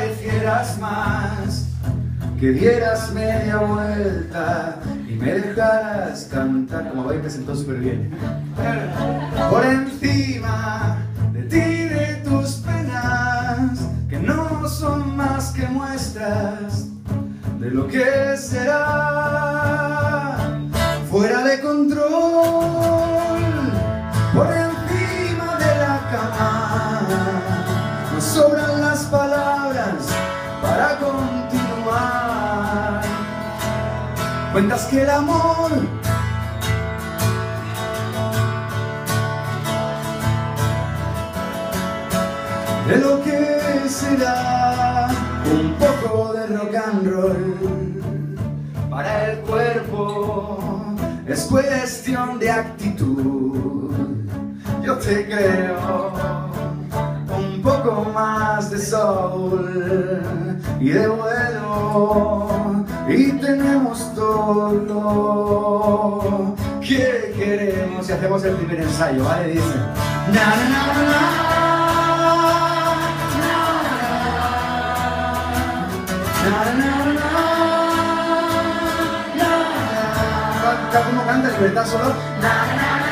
parecieras más, que dieras media vuelta y me dejaras cantar, como veis presentó súper bien, por encima de ti de tus penas, que no son más que muestras de lo que será. Fuera de control, por encima de la cama, Cuentas que el amor de lo que será un poco de rock and roll. Para el cuerpo es cuestión de actitud. Yo te creo un poco más de soul y de vuelo y tenemos todo lo que queremos y hacemos el primer ensayo ¿vale? dice na na na na, na. Cada uno canta libertad solo.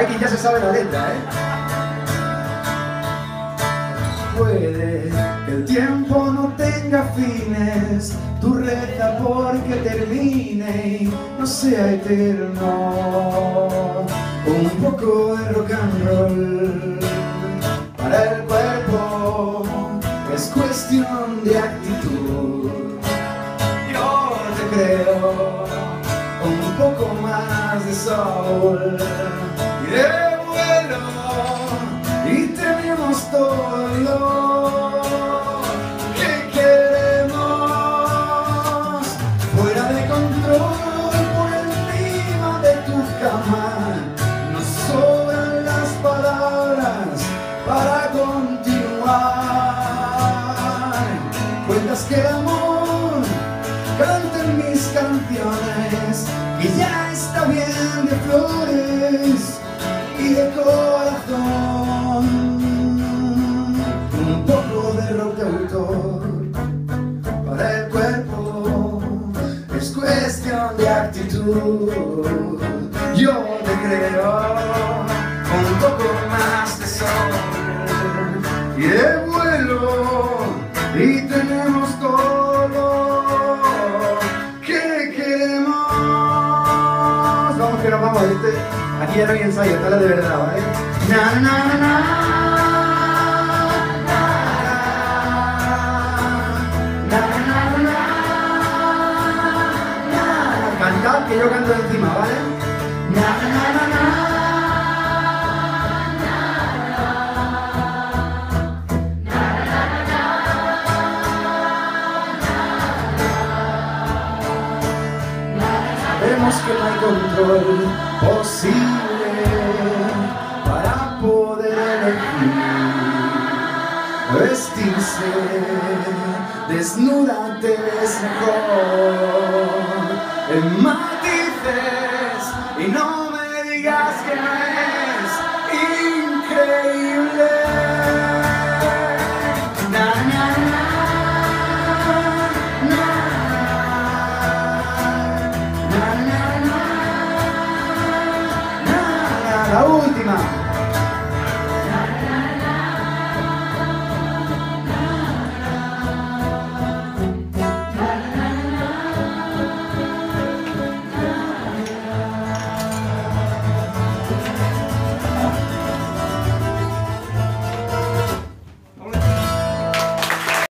Hay quien ya se sabe la letra, ¿eh? Puede que el tiempo no tenga fines, tu reza porque termine y no sea eterno. Un poco de rock and roll para el cuerpo es cuestión de actitud. Yo te creo un poco más de soul y de vuelo y tenemos todo. Lo que queremos fuera de control por encima de tu cama. Nos sobran las palabras para continuar. Cuentas que el amor canta en mis canciones yo te creo un poco más de sol y de vuelo y tenemos todo que queremos vamos que nos vamos ¿viste? aquí ya no hay ensayo, está la de verdad ¿vale? na na na Sabemos que no hay control posible para poder elegir. Vestirse desnuda te ves mejor. En